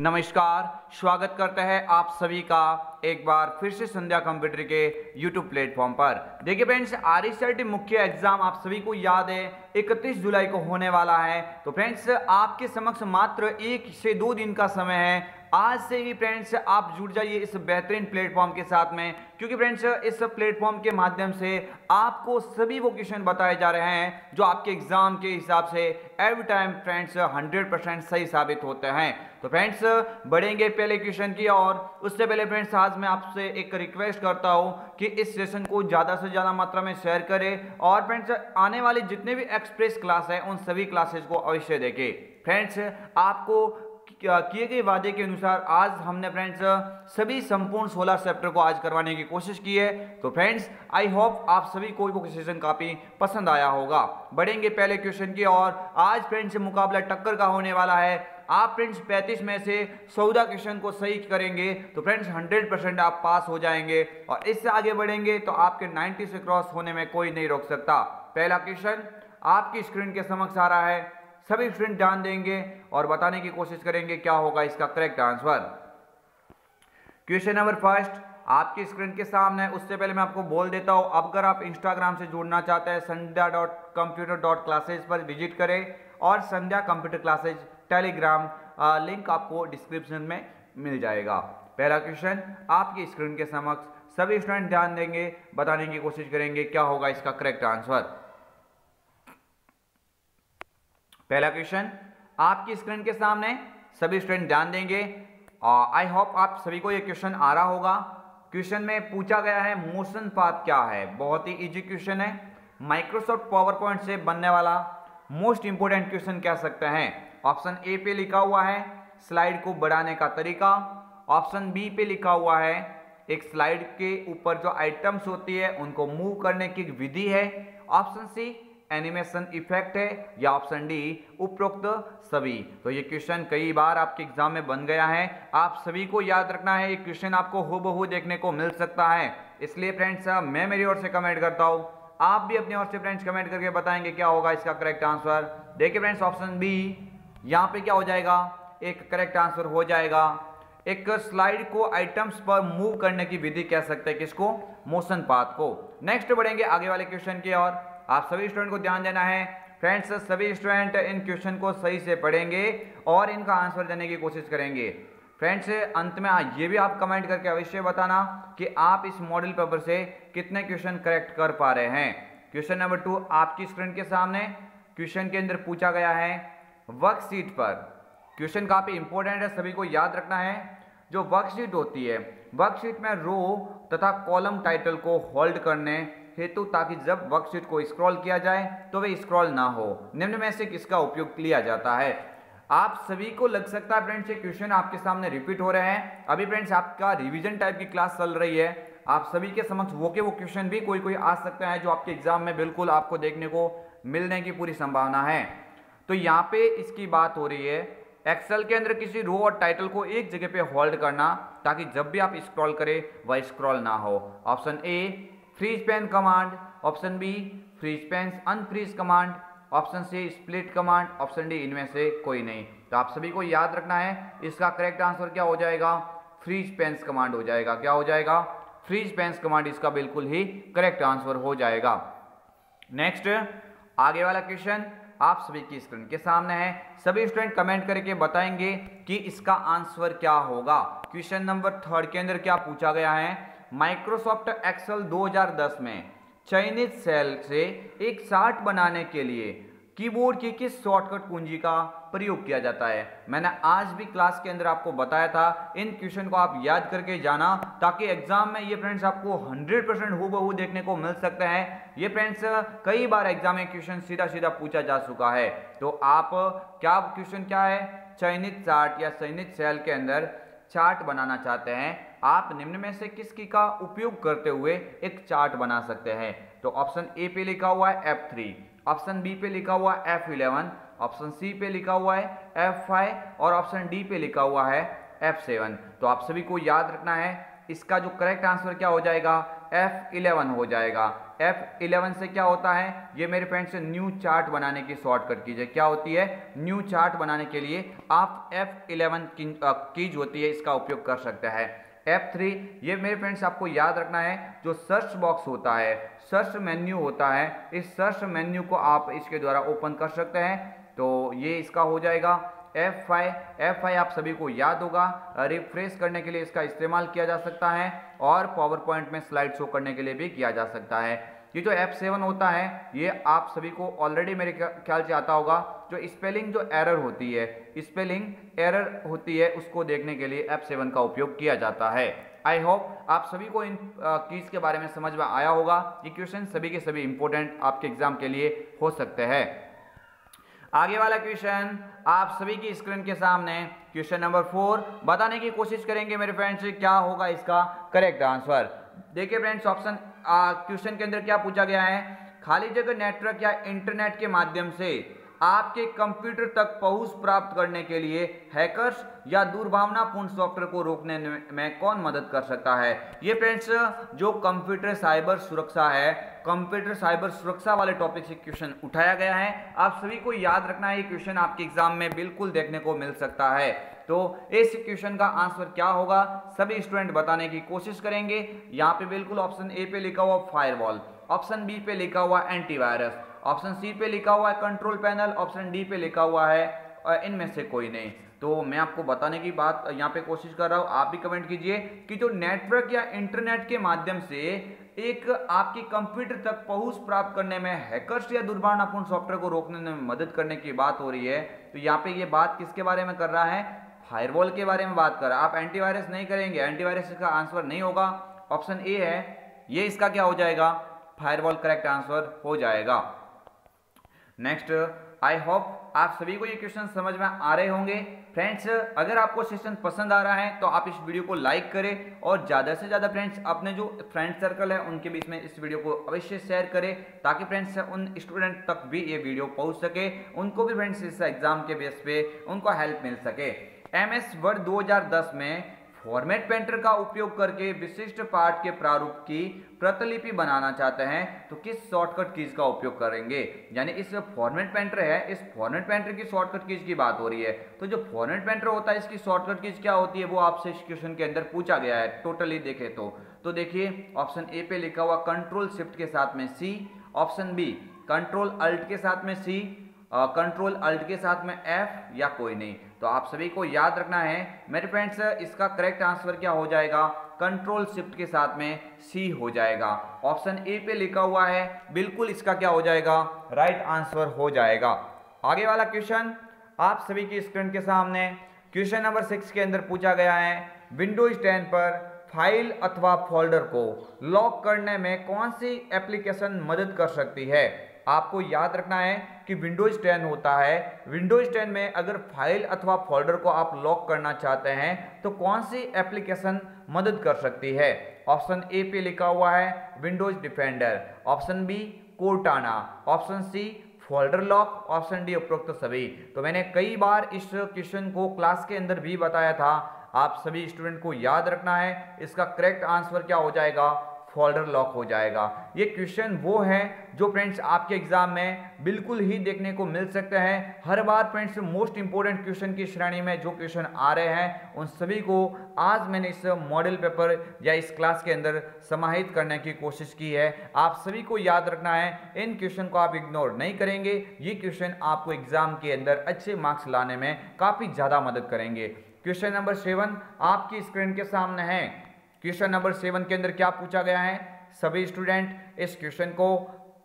नमस्कार, स्वागत करते हैं आप सभी का एक बार फिर से संध्या कंप्यूटर के यूट्यूब प्लेटफॉर्म पर। देखिए फ्रेंड्स आर मुख्य एग्ज़ाम आप सभी को याद है 31 जुलाई को होने वाला है। तो फ्रेंड्स आपके समक्ष मात्र एक से दो दिन का समय है। आज से ही फ्रेंड्स, आप जुड़ जाइए इस बेहतरीन प्लेटफॉर्म के साथ में, क्योंकि फ्रेंड्स, इस प्लेटफॉर्म के माध्यम से आपको सभी वो क्वेश्चन बताए जा रहे हैं जो आपके एग्ज़ाम के हिसाब से एवरी टाइम फ्रेंड्स 100 परसेंट सही साबित होते हैं। तो फ्रेंड्स, बढ़ेंगे पहले क्वेश्चन की और उससे पहले फ्रेंड्स, आज मैं आपसे एक रिक्वेस्ट करता हूँ कि इस सेशन को ज़्यादा से ज़्यादा मात्रा में शेयर करें और फ्रेंड्स, आने वाली जितने भी एक्सप्रेस क्लास है, उन सभी क्लासेस को अवश्य देखें। फ्रेंड्स, आपको किए गए वादे के अनुसार आज हमने फ्रेंड्स सभी संपूर्ण सोलह चैप्टर को आज करवाने की कोशिश की है। तो फ्रेंड्स आई होप आप सभी को वो सेशन काफ़ी पसंद आया होगा। बढ़ेंगे पहले क्वेश्चन की और आज फ्रेंड्स मुकाबला टक्कर का होने वाला है। आप फ्रेंड्स 35 में से चौदह क्वेश्चन को सही करेंगे। तो फ्रेंड्स 100 परसेंट आप पास हो जाएँगे और इससे आगे बढ़ेंगे तो आपके 90 से क्रॉस होने में कोई नहीं रोक सकता। पहला क्वेश्चन आपकी स्क्रीन के समक्ष आ रहा है। सभी स्टूडेंट ध्यान देंगे और बताने की कोशिश करेंगे क्या होगा इसका correct answer question number first आपकी स्क्रीन के सामने, उससे पहले मैं आपको बोल देता हूँ अब अगर आप इंस्टाग्राम से जुड़ना चाहते हैं, Sandhya dot computer dot classes पर विज़िट करें और Sandhya computer classes Telegram link आपको डिस्क्रिप्शन में मिल जाएगा. पहला क्वेश्चन आपकी स्क्रीन के समक्ष सभी स्टूडेंट ध्यान देंगे, बताने की कोशिश करेंगे क्या होगा इसका करेक्ट आंसर पहला क्वेश्चन आपकी स्क्रीन के सामने सभी स्टूडेंट ध्यान देंगे। आई होप आप सभी को यह क्वेश्चन आ रहा होगा। क्वेश्चन में पूछा गया है, मोशन पाथ क्या है? बहुत ही इजी क्वेश्चन है। माइक्रोसॉफ्ट पावर पॉइंट से बनने वाला मोस्ट इंपोर्टेंट क्वेश्चन कह सकते हैं। ऑप्शन ए पे लिखा हुआ है स्लाइड को बढ़ाने का तरीका। ऑप्शन बी पे लिखा हुआ है, एक स्लाइड के ऊपर जो आइटम्स होती है, उनको मूव करने की विधि है। ऑप्शन सी एनिमेशन इफ़ेक्ट है या ऑप्शन डी उपरोक्त सभी। तो ये क्वेश्चन कई बार आपके एग्ज़ाम में बन गया है। आप सभी को याद रखना है, ये क्वेश्चन आपको हु देखने को मिल सकता है। इसलिए फ्रेंड्स मैं मेरी ओर से कमेंट करता हूँ। आप भी अपनी ओर से फ्रेंड्स कमेंट करके बताएँगे क्या होगा इसका करेक्ट आंसर देखिए फ्रेंड्स ऑप्शन बी यहाँ पे क्या हो जाएगा? एक करेक्ट आंसर हो जाएगा। एक स्लाइड को आइटम्स पर मूव करने की विधि कह सकते हैं किसको? मोशन पाथ को। नेक्स्ट बढ़ेंगे आगे वाले क्वेश्चन की ओर। आप सभी स्टूडेंट को ध्यान देना है। फ्रेंड्स सभी स्टूडेंट इन क्वेश्चन को सही से पढ़ेंगे और इनका आंसर देने की कोशिश करेंगे। फ्रेंड्स अंत में ये भी आप कमेंट करके अवश्य बताना कि आप इस मॉडल पेपर से कितने क्वेश्चन करेक्ट कर पा रहे हैं। क्वेश्चन नंबर टू आपकी स्क्रीन के सामने क्वेश्चन के अंदर पूछा गया है वर्कशीट पर। क्वेश्चन काफ़ी इंपॉर्टेंट है, सभी को याद रखना है। जो वर्कशीट होती है वर्कशीट में रो तथा कॉलम टाइटल को होल्ड करने हेतु ताकि जब वर्कशीट को स्क्रॉल किया जाए तो वे स्क्रॉल ना हो। निम्न में से किसका उपयोग लिया जाता है? आप सभी को लग सकता है फ्रेंड्स ये क्वेश्चन आपके सामने रिपीट हो रहे हैं। अभी फ्रेंड्स आपका रिवीजन टाइप की क्लास चल रही है। आप सभी के समक्ष वो के वो क्वेश्चन भी कोई कोई आ सकते हैं जो आपके एग्ज़ाम में बिल्कुल आपको देखने को मिलने की पूरी संभावना है। तो यहाँ पे इसकी बात हो रही है। एक्सेल के अंदर किसी रो और टाइटल को एक जगह पे होल्ड करना, ताकि जब भी आप स्क्रॉल करें, वह स्क्रॉल ना हो। Option A freeze pane command option B freeze pane unfreeze command option C split command option D इनमें से कोई नहीं। तो आप सभी को याद रखना है, इसका करेक्ट आंसर क्या हो जाएगा? फ्रीज पेंस कमांड हो जाएगा। क्या हो जाएगा? फ्रीज पेंस कमांड इसका बिल्कुल ही करेक्ट आंसर हो जाएगा। नेक्स्ट आगे वाला क्वेश्चन आप सभी की स्क्रीन के सामने है। सभी स्टूडेंट कमेंट करके बताएँगे कि इसका आंसर क्या होगा। क्वेश्चन नंबर थर्ड के अंदर क्या पूछा गया है? माइक्रोसॉफ्ट एक्सेल 2010 में चयनित सेल से एक चार्ट बनाने के लिए कीबोर्ड की किस शॉर्टकट कुंजी का प्रयोग किया जाता है? मैंने आज भी क्लास के अंदर आपको बताया था। इन क्वेश्चन को आप याद करके जाना ताकि एग्ज़ाम में ये फ्रेंड्स आपको 100 परसेंट हु देखने को मिल सकते हैं। ये फ्रेंड्स कई बार एग्ज़ाम में क्वेश्चन सीधा सीधा पूछा जा चुका है। तो आप, क्या क्वेश्चन क्या है? चयनित चार्ट या चयनित सेल के अंदर चार्ट बनाना चाहते हैं? आप निम्न में से किसकी का उपयोग करते हुए एक चार्ट बना सकते हैं? तो ऑप्शन ए पे लिखा हुआ है एफ़ थ्री ऑप्शन बी पे लिखा हुआ है एफ़ इलेवन ऑप्शन सी पे लिखा हुआ है एफ़ फाइव और ऑप्शन डी पे लिखा हुआ है एफ़ सेवन तो आप सभी को याद रखना है, इसका जो करेक्ट आंसर क्या हो जाएगा? F11 हो जाएगा। F11 से क्या होता है? ये मेरे फ्रेंड्स न्यू चार्ट बनाने की शॉर्टकट कीजिए। क्या होती है? न्यू चार्ट बनाने के लिए आप F11 कीज होती है, इसका उपयोग कर सकते हैं। F3 ये मेरे फ्रेंड्स आपको याद रखना है, जो सर्च बॉक्स होता है सर्च मेन्यू होता है, इस सर्च मेन्यू को आप इसके द्वारा ओपन कर सकते हैं। तो ये इसका हो जाएगा। एफ़ फाइव एफ़ फाइव आप सभी को याद होगा। रिफ्रेश करने के लिए इसका इस्तेमाल किया जा सकता है और पावर पॉइंट में स्लाइड शो करने के लिए भी किया जा सकता है। ये जो एफ़ सेवन होता है, ये आप सभी को ऑलरेडी मेरे ख्याल से आता होगा, जो स्पेलिंग जो एरर होती है स्पेलिंग एरर होती है, उसको देखने के लिए एफ़ सेवन का उपयोग किया जाता है। आई होप आप सभी को इन कीज के बारे में समझ में आया होगा। ये क्वेश्चन सभी के सभी इंपॉर्टेंट आपके एग्ज़ाम के लिए हो सकते हैं। आगे वाला क्वेश्चन आप सभी की स्क्रीन के सामने क्वेश्चन नंबर फोर बताने की कोशिश करेंगे मेरे फ्रेंड्स क्या होगा इसका करेक्ट आंसर देखिए फ्रेंड्स ऑप्शन क्वेश्चन के अंदर क्या पूछा गया है? खाली जगह नेटवर्क या इंटरनेट के माध्यम से आपके कंप्यूटर तक पहुँच प्राप्त करने के लिए हैकर्स या दुर्भावनापूर्ण सॉफ्टवेयर को रोकने में कौन मदद कर सकता है? ये फ्रेंड्स, जो कंप्यूटर साइबर सुरक्षा है, कंप्यूटर साइबर सुरक्षा वाले टॉपिक से क्वेश्चन उठाया गया है। आप सभी को याद रखना है, ये क्वेश्चन आपके एग्ज़ाम में बिल्कुल देखने को मिल सकता है। तो इस क्वेश्चन का आंसर क्या होगा? सभी स्टूडेंट बताने की कोशिश करेंगे। यहाँ पे बिल्कुल ऑप्शन ए पे लिखा हुआ फायरवॉल ऑप्शन बी पे लिखा हुआ एंटीवायरस ऑप्शन सी पे लिखा हुआ है कंट्रोल पैनल ऑप्शन डी पे लिखा हुआ है इनमें से कोई नहीं। तो मैं आपको बताने की बात यहाँ पे कोशिश कर रहा हूँ। आप भी कमेंट कीजिए कि जो नेटवर्क या इंटरनेट के माध्यम से एक आपकी कंप्यूटर तक पहुँच प्राप्त करने में हैकर्स या दुर्भावनापूर्ण सॉफ्टवेयर को रोकने में मदद करने की बात हो रही है तो यहाँ पे ये बात किसके बारे में कर रहा है? फायरवॉल के बारे में बात कर, आप एंटीवायरस नहीं करेंगे एंटीवायरस का आंसर नहीं होगा। ऑप्शन ए है, ये इसका क्या हो जाएगा? फायरवॉल करेक्ट आंसर हो जाएगा। नेक्स्ट आई होप आप सभी को ये क्वेश्चन समझ में आ रहे होंगे। फ्रेंड्स अगर आपको सेशन पसंद आ रहा है तो आप इस वीडियो को लाइक करें और ज़्यादा से ज़्यादा फ्रेंड्स अपने जो फ्रेंड सर्कल है, उनके बीच में इस वीडियो को अवश्य शेयर करें, ताकि फ्रेंड्स उन स्टूडेंट तक भी ये वीडियो पहुँच सके, उनको भी फ्रेंड्स इस एग्ज़ाम के बेस पे उनको हेल्प मिल सके। एम एस वर्ड दो हज़ार दस में फॉर्मेट पेंटर का उपयोग करके विशिष्ट पाठ के प्रारूप की प्रतिलिपि बनाना चाहते हैं तो किस शॉर्टकट कीज का उपयोग करेंगे? यानी इस फॉर्मेट पेंटर है, इस फॉर्मेट पेंटर की शॉर्टकट कीज की बात हो रही है। तो जो फॉर्मेट पेंटर होता है, इसकी शॉर्टकट कीज क्या होती है, वो आपसे इस क्वेश्चन के अंदर पूछा गया है टोटली देखे तो। तो देखिए ऑप्शन ए पे लिखा हुआ कंट्रोल शिफ्ट के साथ में C option B control alt के साथ में सी कंट्रोल अल्ट के साथ में एफ़ या कोई नहीं। तो आप सभी को याद रखना है, मेरे फ्रेंड्स इसका करेक्ट आंसर क्या हो जाएगा? कंट्रोल शिफ्ट के साथ में सी हो जाएगा। ऑप्शन ए पे लिखा हुआ है, बिल्कुल इसका क्या हो जाएगा? राइट आंसर हो जाएगा। आगे वाला क्वेश्चन आप सभी की स्क्रीन के सामने क्वेश्चन नंबर सिक्स के अंदर पूछा गया है विंडोज़ टेन पर फ़ाइल अथवा फोल्डर को लॉक करने में कौन सी एप्लीकेशन मदद कर सकती है? आपको याद रखना है कि विंडोज़ 10 होता है। विंडोज़ 10 में अगर फ़ाइल अथवा फोल्डर को आप लॉक करना चाहते हैं तो कौन सी एप्लीकेशन मदद कर सकती है? ऑप्शन ए पे लिखा हुआ है Windows Defender option B Cortana option C folder lock option D उपरोक्त सभी। तो मैंने कई बार इस क्वेश्चन को क्लास के अंदर भी बताया था। आप सभी स्टूडेंट को याद रखना है। इसका करेक्ट आंसर क्या हो जाएगा? फोल्डर लॉक हो जाएगा। ये क्वेश्चन वो हैं जो फ्रेंड्स आपके एग्ज़ाम में बिल्कुल ही देखने को मिल सकते हैं। हर बार फ्रेंड्स मोस्ट इंपोर्टेंट क्वेश्चन की श्रेणी में जो क्वेश्चन आ रहे हैं, उन सभी को आज मैंने इस मॉडल पेपर या इस क्लास के अंदर समाहित करने की कोशिश की है। आप सभी को याद रखना है, इन क्वेश्चन को आप इग्नोर नहीं करेंगे। ये क्वेश्चन आपको एग्ज़ाम के अंदर अच्छे मार्क्स लाने में काफ़ी ज़्यादा मदद करेंगे। क्वेश्चन नंबर सेवन आपकी स्क्रीन के सामने है। क्वेश्चन नंबर सेवन के अंदर क्या पूछा गया है? सभी स्टूडेंट इस क्वेश्चन को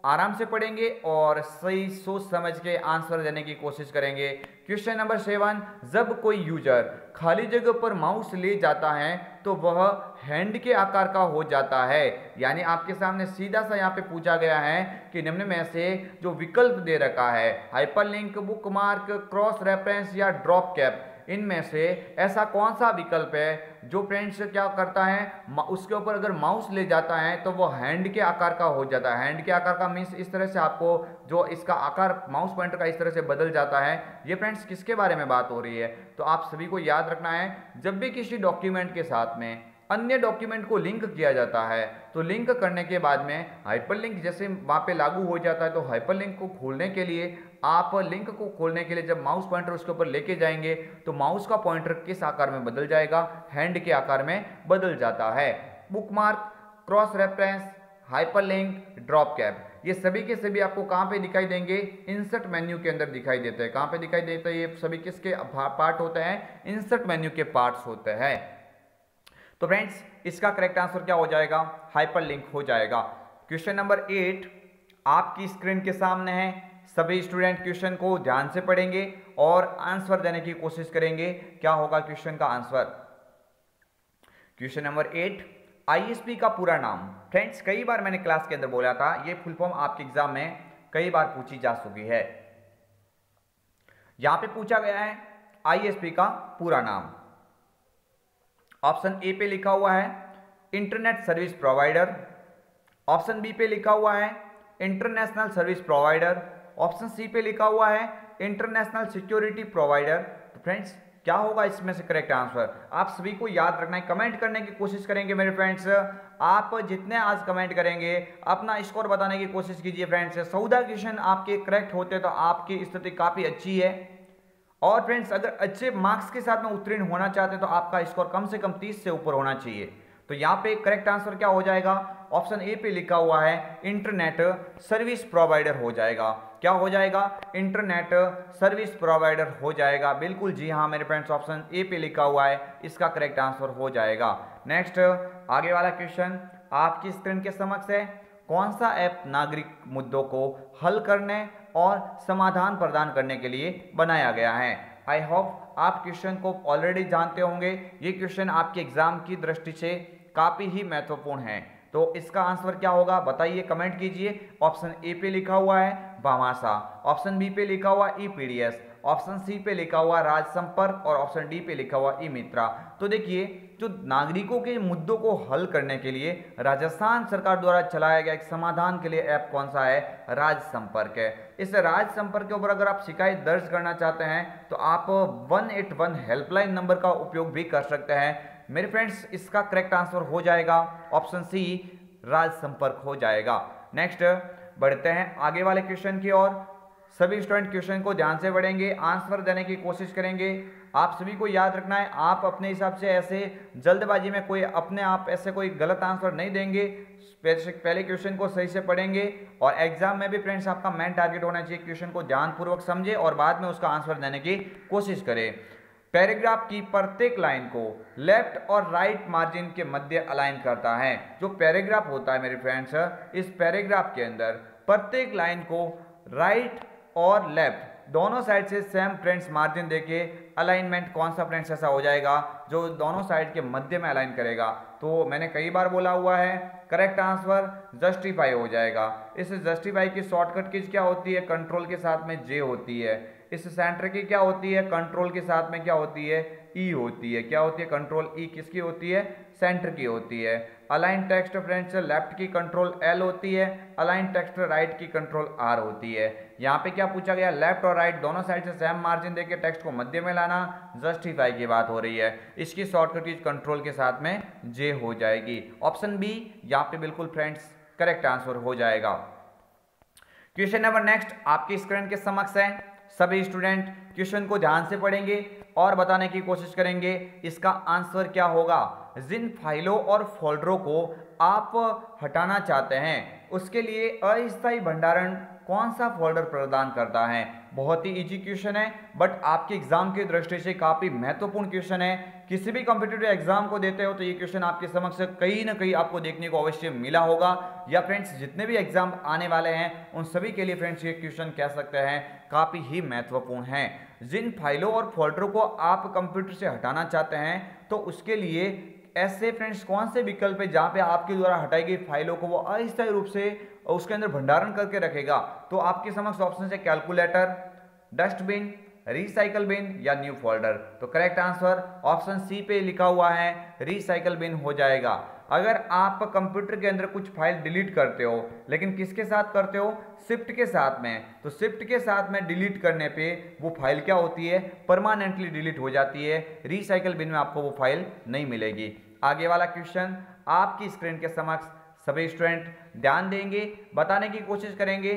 आराम से पढ़ेंगे और सही सोच समझ के आंसर देने की कोशिश करेंगे। क्वेश्चन नंबर सेवन जब कोई यूज़र खाली जगह पर माउस ले जाता है तो वह हैंड के आकार का हो जाता है। यानी आपके सामने सीधा सा यहाँ पे पूछा गया है कि निम्न में से जो विकल्प दे रखा है हाइपरलिंक बुकमार्क क्रॉस रेफरेंस या ड्रॉप कैप इनमें से ऐसा कौन सा विकल्प है जो फ्रेंड्स क्या करता है? उसके ऊपर अगर माउस ले जाता है तो वो हैंड के आकार का हो जाता है। हैंड के आकार का मीन्स इस तरह से आपको जो इसका आकार माउस पॉइंटर का इस तरह से बदल जाता है। ये फ्रेंड्स किसके बारे में बात हो रही है? तो आप सभी को याद रखना है, जब भी किसी डॉक्यूमेंट के साथ में अन्य डॉक्यूमेंट को लिंक किया जाता है। तो लिंक करने के बाद में हाइपरलिंक जैसे वहाँ पे लागू हो जाता है तो हाइपरलिंक को खोलने के लिए आप लिंक को खोलने के लिए जब माउस पॉइंटर उसके ऊपर लेके जाएँगे तो माउस का पॉइंटर किस आकार में बदल जाएगा? हैंड के आकार में बदल जाता है। Bookmark cross reference hyperlink drop cap ये सभी के सभी आपको कहाँ पे दिखाई देंगे? इंसर्ट मेन्यू के अंदर दिखाई देते हैं। कहाँ पे दिखाई देते हैं? ये सभी किसके पार्ट होते हैं? इंसर्ट मेन्यू के पार्ट्स होते हैं। तो फ्रेंड्स इसका करेक्ट आंसर क्या हो जाएगा? हाइपर लिंक हो जाएगा। क्वेश्चन नंबर एट आपकी स्क्रीन के सामने है। सभी स्टूडेंट क्वेश्चन को ध्यान से पढ़ेंगे और आंसर देने की कोशिश करेंगे। क्या होगा क्वेश्चन का answer question number eight ISP का पूरा नाम। फ्रेंड्स कई बार मैंने क्लास के अंदर बोला था, ये फुल फॉर्म आपके एग्ज़ाम में कई बार पूछी जा चुकी है। यहाँ पे पूछा गया है आईएसपी का पूरा नाम। ऑप्शन ए पे लिखा हुआ है, internet service provider. Option B पे लिखा हुआ है, international service provider. Option C पे लिखा हुआ है, इंटरनेशनल सिक्योरिटी प्रोवाइडर। तो फ्रेंड्स, क्या होगा इसमें से करेक्ट आंसर? आप सभी को याद रखना है, कमेंट करने की कोशिश करेंगे मेरे फ्रेंड्स। आप जितने आज कमेंट करेंगे, अपना स्कोर बताने की कोशिश कीजिए फ्रेंड्स। सौदा क्वेश्चन आपके करेक्ट होते तो आपकी स्थिति काफ़ी अच्छी है। और फ्रेंड्स अगर अच्छे मार्क्स के साथ में उत्तीर्ण होना चाहते हैं तो आपका स्कोर कम से कम 30 से ऊपर होना चाहिए। तो यहाँ पे करेक्ट आंसर क्या हो जाएगा? ऑप्शन ए पे लिखा हुआ है इंटरनेट सर्विस प्रोवाइडर हो जाएगा। क्या हो जाएगा? इंटरनेट सर्विस प्रोवाइडर हो जाएगा। बिल्कुल जी हाँ मेरे फ्रेंड्स ऑप्शन ए पे लिखा हुआ है, इसका करेक्ट आंसर हो जाएगा। नेक्स्ट आगे वाला क्वेश्चन आपकी स्क्रीन के समक्ष है। कौन सा ऐप नागरिक मुद्दों को हल करने और समाधान प्रदान करने के लिए बनाया गया है। आई होप आप क्वेश्चन को ऑलरेडी जानते होंगे। ये क्वेश्चन आपके एग्ज़ाम की दृष्टि से काफ़ी ही महत्वपूर्ण है। तो इसका आंसर क्या होगा? बताइए कमेंट कीजिए। ऑप्शन ए पे लिखा हुआ है बामासा ऑप्शन बी पे लिखा हुआ ई पीडीएस ऑप्शन सी पे लिखा हुआ राजसंपर्क और ऑप्शन डी पे लिखा हुआ ई मित्रा तो देखिए जो नागरिकों के मुद्दों को हल करने के लिए राजस्थान सरकार द्वारा चलाया गया एक समाधान के लिए ऐप कौन सा है? राज संपर्क है। इस राज संपर्क के ऊपर अगर आप शिकायत दर्ज करना चाहते हैं तो आप one eight one helpline number का उपयोग भी कर सकते हैं। मेरे फ्रेंड्स, इसका करेक्ट आंसर हो जाएगा, ऑप्शन सी, राज संपर्क हो जाएगा। नेक्स्ट, बढ़ते हैं आगे वाले क्वेश्चन की ओर। सभी स्टूडेंट क्वेश्चन को ध्यान से पढ़ेंगे, आंसर देने की कोशिश करेंगे। आप सभी को याद रखना है, आप अपने हिसाब से ऐसे जल्दबाजी में कोई अपने आप ऐसे कोई गलत आंसर नहीं देंगे। पहले क्वेश्चन को सही से पढ़ेंगे और एग्ज़ाम में भी फ्रेंड्स आपका मेन टारगेट होना चाहिए क्वेश्चन को ध्यानपूर्वक समझे और बाद में उसका आंसर देने की कोशिश करें। पैराग्राफ की प्रत्येक लाइन को लेफ़्ट और राइट मार्जिन के मध्य अलाइन करता है। जो पैराग्राफ होता है मेरे फ्रेंड्स इस पैराग्राफ के अंदर प्रत्येक लाइन को राइट और लेफ़्ट दोनों साइड से सेम फ्रेंड्स मार्जिन देके अलाइनमेंट कौन सा फ्रेंड्स ऐसा हो जाएगा, जो दोनों साइड के मध्य में अलाइन करेगा। तो मैंने कई बार बोला हुआ है करेक्ट आंसर जस्टिफाई हो जाएगा। इस जस्टिफाई की शॉर्टकट की क्या होती है? कंट्रोल के साथ में जे होती है। इस सेंटर की क्या होती है? कंट्रोल के साथ में क्या होती है? ई e होती है। क्या होती है? कंट्रोल ई e किसकी होती है? सेंटर की होती है। अलाइन टेक्स्ट फ्रेंड्स लेफ़्ट की कंट्रोल एल होती है। अलाइन टेक्स्ट राइट की कंट्रोल आर होती है। यहाँ पे क्या पूछा गया? लेफ़्ट और राइट दोनों साइड से सेम मार्जिन देके टेक्स्ट को मध्य में लाना जस्टिफाई की बात हो रही है। इसकी शॉर्टकट कीज कंट्रोल के साथ में जे हो जाएगी। ऑप्शन बी यहाँ पे बिल्कुल फ्रेंड्स करेक्ट आंसर हो जाएगा। क्वेश्चन नंबर नेक्स्ट आपकी स्क्रीन के समक्ष है? सभी स्टूडेंट क्वेश्चन को ध्यान से पढ़ेंगे और बताने की कोशिश करेंगे, इसका आंसर क्या होगा? जिन फाइलों और फोल्डरों को आप हटाना चाहते हैं, उसके लिए अस्थायी भंडारण कौन सा फोल्डर प्रदान करता है? बहुत ही इजी क्वेश्चन है बट आपके एग्ज़ाम की दृष्टि से काफ़ी महत्वपूर्ण क्वेश्चन है। किसी भी कॉम्पिटेटिव एग्ज़ाम को देते हो तो ये क्वेश्चन आपके समक्ष कहीं ना कहीं आपको देखने को अवश्य मिला होगा। या फ्रेंड्स जितने भी एग्ज़ाम आने वाले हैं, उन सभी के लिए फ्रेंड्स ये क्वेश्चन कह सकते हैं, काफ़ी ही महत्वपूर्ण है। जिन फाइलों और फोल्डरों को आप कंप्यूटर से हटाना चाहते हैं तो उसके लिए ऐसे फ्रेंड्स कौन से विकल्प है जहाँ पे आपके द्वारा हटाई गई फाइलों को वो अस्थायी रूप से उसके अंदर भंडारण करके रखेगा? तो आपके समक्ष ऑप्शन है कैलकुलेटर डस्टबिन रिसाइकल बिन या न्यू फोल्डर तो करेक्ट आंसर ऑप्शन सी पे लिखा हुआ है रिसाइकल बिन हो जाएगा। अगर आप कंप्यूटर के अंदर कुछ फ़ाइल डिलीट करते हो, लेकिन किसके साथ करते हो? शिफ्ट के साथ में। तो शिफ्ट के साथ में डिलीट करने पे वो फ़ाइल क्या होती है? परमानेंटली डिलीट हो जाती है। रिसाइकल बिन में आपको वो फ़ाइल नहीं मिलेगी। आगे वाला क्वेश्चन, आपकी स्क्रीन के समक्ष सभी स्टूडेंट ध्यान देंगे, बताने की कोशिश करेंगे,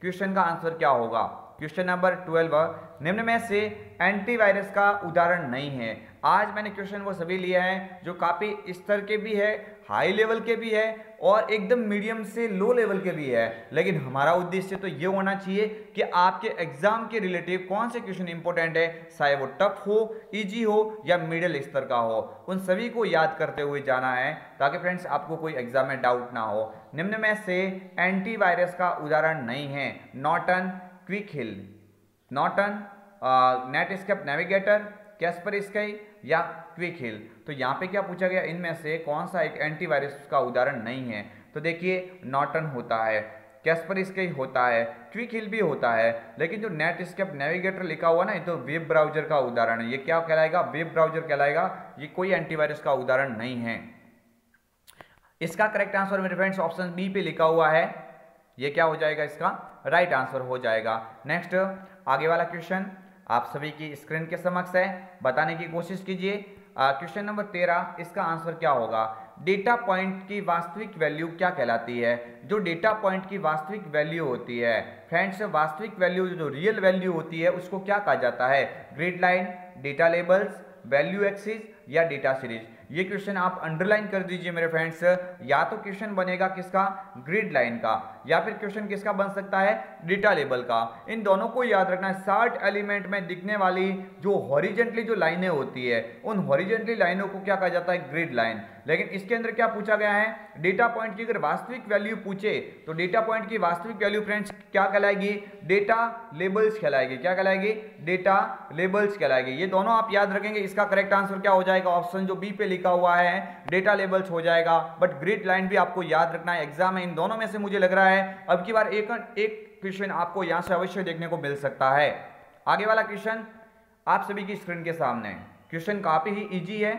क्वेश्चन का आंसर क्या होगा? क्वेश्चन नंबर ट्वेल्व, निम्न में से एंटीवायरस का उदाहरण नहीं है। आज मैंने क्वेश्चन वो सभी लिए हैं, जो काफ़ी स्तर के भी है, हाई लेवल के भी है और एकदम मीडियम से लो लेवल के भी है। लेकिन हमारा उद्देश्य तो ये होना चाहिए कि आपके एग्ज़ाम के रिलेटिव कौन से क्वेश्चन इंपॉर्टेंट है, चाहे वो टफ हो इजी हो या मिडिल स्तर का हो, उन सभी को याद करते हुए जाना है ताकि फ्रेंड्स आपको कोई एग्ज़ाम में डाउट ना हो। निम्न में से एंटीवायरस का उदाहरण नहीं है। Norton Quick Heal Norton Netscape navigator, Kaspersky या क्विक हिल तो यहाँ पे क्या पूछा गया? इनमें से कौन सा एक एंटीवायरस का उदाहरण नहीं है? तो देखिए नॉटन होता है, कैस्पर स्काई होता है क्विक हिल भी होता है, लेकिन जो नेट स्केप नेविगेटर लिखा हुआ ना, ये तो वेब ब्राउज़र का उदाहरण है। ये क्या कहलाएगा? वेब ब्राउज़र कहलाएगा। ये कोई एंटीवायरस का उदाहरण नहीं है। इसका करेक्ट आंसर मेरे फ्रेंड्स ऑप्शन बी पे लिखा हुआ है। ये क्या हो जाएगा इसका? राइट right आंसर हो जाएगा। नेक्स्ट आगे वाला क्वेश्चन आप सभी की स्क्रीन के समक्ष है। बताने की कोशिश कीजिए। क्वेश्चन नंबर तेरह, इसका आंसर क्या होगा? डेटा पॉइंट की वास्तविक वैल्यू क्या कहलाती है? जो डेटा पॉइंट की वास्तविक वैल्यू होती है फ्रेंड्स वास्तविक वैल्यू जो रियल वैल्यू होती है, उसको क्या कहा जाता है? Grid line data labels value axis या डेटा सीरीज़ ये क्वेश्चन आप अंडरलाइन कर दीजिए मेरे फ्रेंड्स या तो क्वेश्चन बनेगा किसका? ग्रिड लाइन का। या फिर क्वेश्चन किसका बन सकता है? डेटा लेबल का। इन दोनों को याद रखना है। साठ एलिमेंट में दिखने वाली जो हॉरिजेंटली जो लाइनें होती है, उन हॉरिजेंटली लाइनों को क्या कहा जाता है? ग्रिड लाइन लेकिन इसके अंदर क्या पूछा गया है? डेटा पॉइंट की अगर वास्तविक वैल्यू पूछे तो डेटा पॉइंट की वास्तविक वैल्यू फ्रेंड्स क्या कहलाएगी? डेटा लेबल्स कहलाएगी। क्या कहलाएगी? डेटा लेबल्स कहलाएगी। ये दोनों आप याद रखेंगे, इसका करेक्ट आंसर क्या हो जाएगा? ऑप्शन जो बी पे लिखा हुआ है डेटा लेबल्स हो जाएगा। बट ग्रिड लाइन भी आपको याद रखना है एग्ज़ाम में इन दोनों में से मुझे लग रहा है, अब की बार एक एक क्वेश्चन आपको यहाँ से अवश्य देखने को मिल सकता है। आगे वाला क्वेश्चन आप सभी की स्क्रीन के सामने। क्वेश्चन काफ़ी ही इजी है।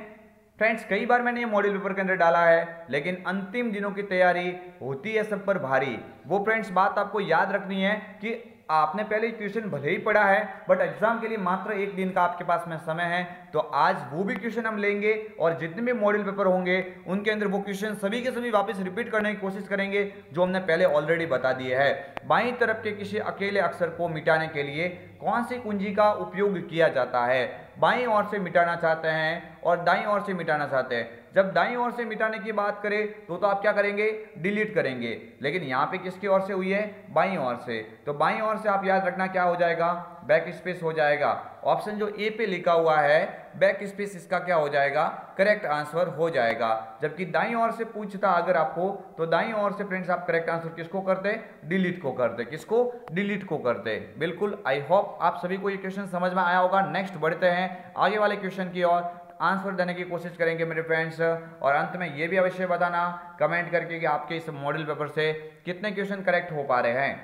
फ्रेंड्स कई बार मैंने ये मॉडल पेपर के अंदर डाला है, लेकिन अंतिम दिनों की तैयारी होती है सब पर भारी। वो फ्रेंड्स बात आपको याद रखनी है कि आपने पहले क्वेश्चन भले ही पढ़ा है बट एग्ज़ाम के लिए मात्र एक दिन का आपके पास में समय है तो आज वो भी क्वेश्चन हम लेंगे और जितने भी मॉडल पेपर होंगे, उनके अंदर वो क्वेश्चन सभी के सभी वापस रिपीट करने की कोशिश करेंगे, जो हमने पहले ऑलरेडी बता दिए है। बाई तरफ़ के किसी अकेले अक्षर को मिटाने के लिए कौन सी कुंजी का उपयोग किया जाता है? बाई ओर से मिटाना चाहते हैं और दाई ओर से मिटाना चाहते हैं। जब दाई ओर से मिटाने की बात करें तो तो आप क्या करेंगे? डिलीट करेंगे। लेकिन यहाँ पे किसकी ओर से हुई है? बाई ओर से। तो बाई ओर से आप याद रखना क्या हो जाएगा? बैक स्पेस हो जाएगा। ऑप्शन जो ए पे लिखा हुआ है बैक स्पेस इसका क्या हो जाएगा? करेक्ट आंसर हो जाएगा। जबकि दाई ओर से पूछता अगर आपको तो दाई ओर से फ्रेंड्स आप करेक्ट आंसर किसको करते? डिलीट को करते। किसको? डिलीट को करते। बिल्कुल आई होप आप सभी को ये क्वेश्चन समझ में आया होगा। नेक्स्ट बढ़ते हैं। आगे वाले क्वेश्चन की ओर। आंसर देने की कोशिश करेंगे मेरे फ्रेंड्स, और अंत में ये भी अवश्य बताना, कमेंट करके कि आपके इस मॉडल पेपर से कितने क्वेश्चन करेक्ट हो पा रहे हैं।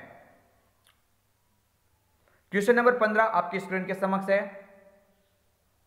क्वेश्चन नंबर पंद्रह आपकी स्क्रीन के समक्ष है।